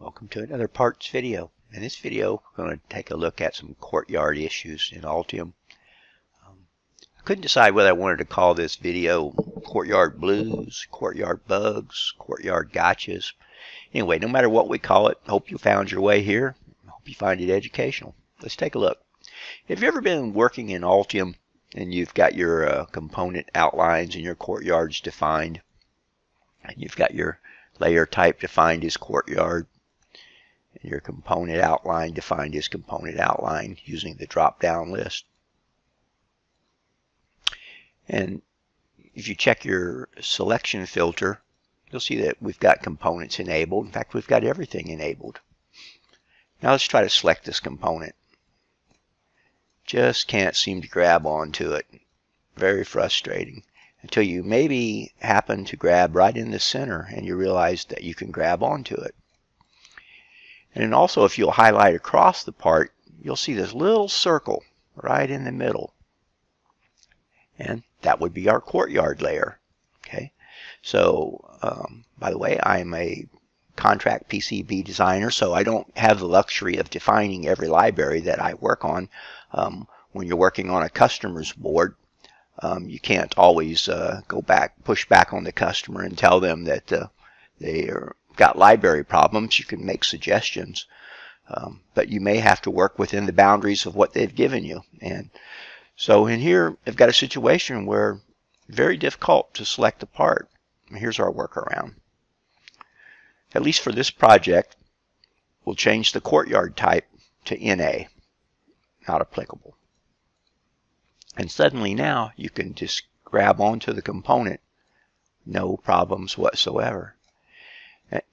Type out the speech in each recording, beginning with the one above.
Welcome to another parts video. In this video, we're going to take a look at some courtyard issues in Altium. Um, I couldn't decide whether I wanted to call this video Courtyard Blues, Courtyard Bugs, Courtyard Gotchas. Anyway, no matter what we call it, hope you found your way here. Hope you find it educational. Let's take a look. Have you ever been working in Altium and you've got your uh, component outlines and your courtyards defined? And you've got your layer type defined as courtyard and your component outline defined as component outline using the drop down list. And if you check your selection filter, you'll see that we've got components enabled. In fact, we've got everything enabled. Now let's try to select this component. Just can't seem to grab onto it. Very frustrating. Until you maybe happen to grab right in the center and you realize that you can grab onto it. And also if you'll highlight across the part, you'll see this little circle right in the middle. And that would be our courtyard layer. Okay. So, um, by the way, I'm a contract PCB designer, so I don't have the luxury of defining every library that I work on. Um, when you're working on a customer's board, um, you can't always uh, go back, push back on the customer and tell them that uh, they are got library problems, you can make suggestions. Um, but you may have to work within the boundaries of what they've given you. And so in here, I've got a situation where very difficult to select a part. Here's our workaround. At least for this project, we'll change the courtyard type to NA, not applicable. And suddenly now you can just grab onto the component, no problems whatsoever.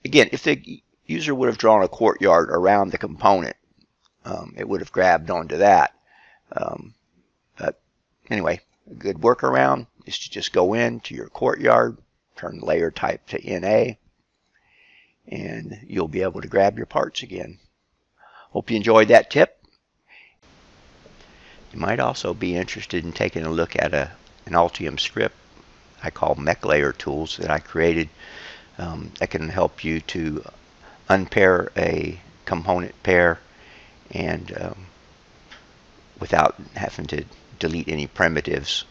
Again, if the user would have drawn a courtyard around the component, um, it would have grabbed onto that. Um, but anyway, a good workaround is to just go in to your courtyard, turn layer type to NA, and you'll be able to grab your parts again. Hope you enjoyed that tip. You might also be interested in taking a look at a, an Altium script I call mech layer tools that I created um, that can help you to unpair a component pair and um, without having to delete any primitives.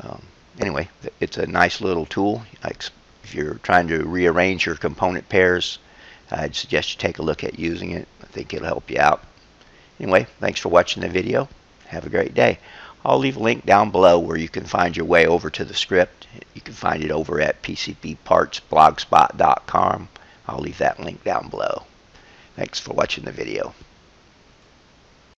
Um, anyway, it's a nice little tool. If you're trying to rearrange your component pairs, I'd suggest you take a look at using it. I think it'll help you out. Anyway, thanks for watching the video. Have a great day. I'll leave a link down below where you can find your way over to the script. You can find it over at PCBpartsblogspot.com. I'll leave that link down below. Thanks for watching the video.